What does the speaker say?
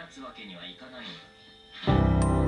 立つわけにはいかないの。